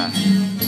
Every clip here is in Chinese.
Yeah.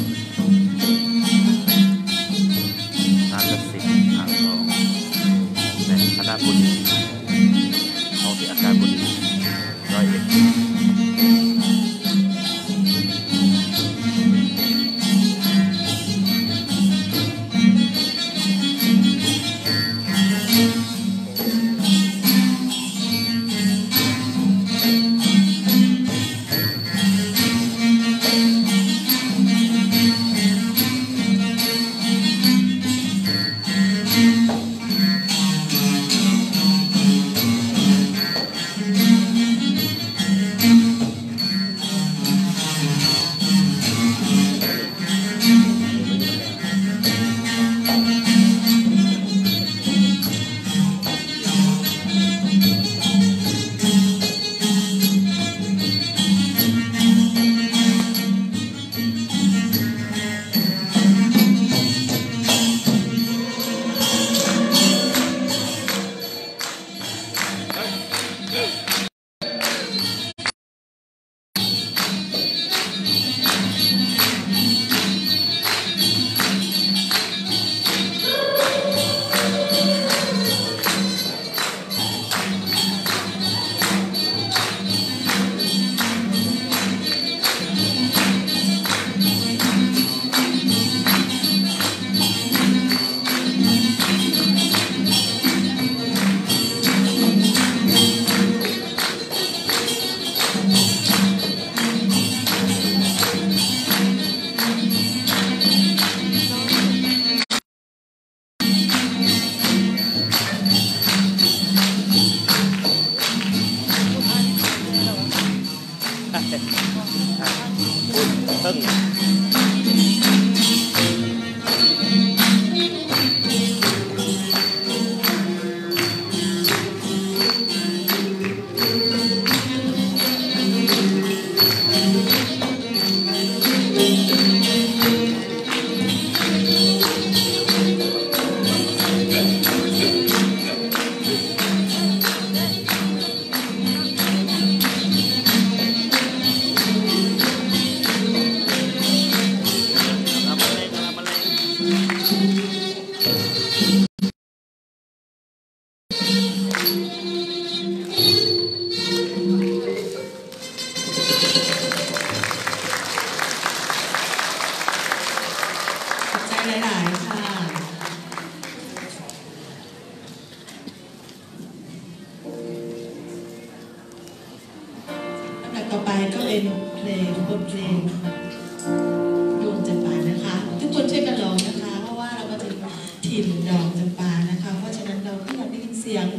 เสียง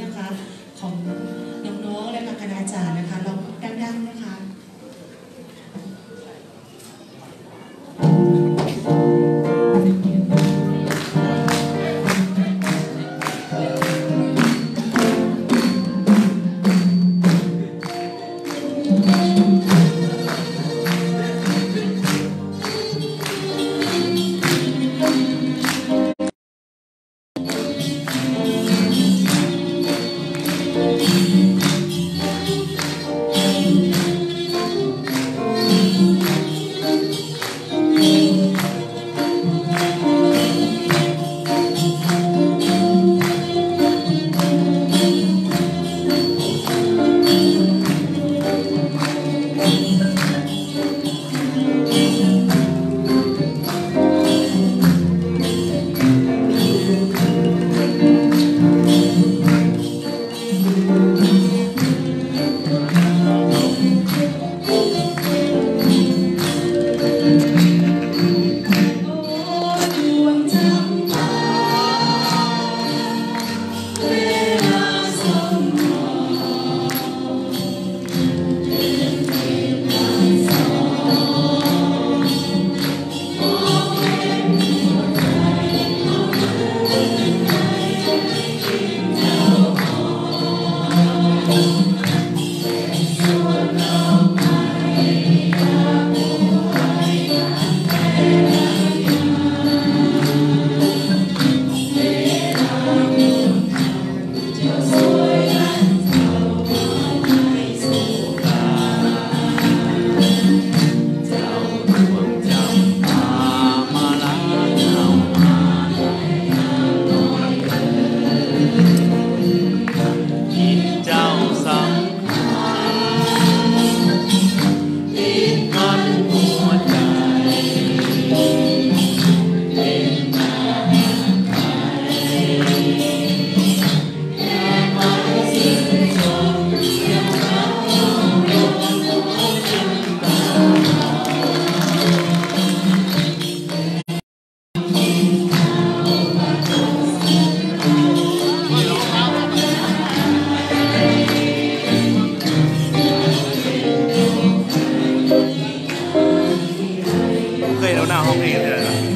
没有那方ย的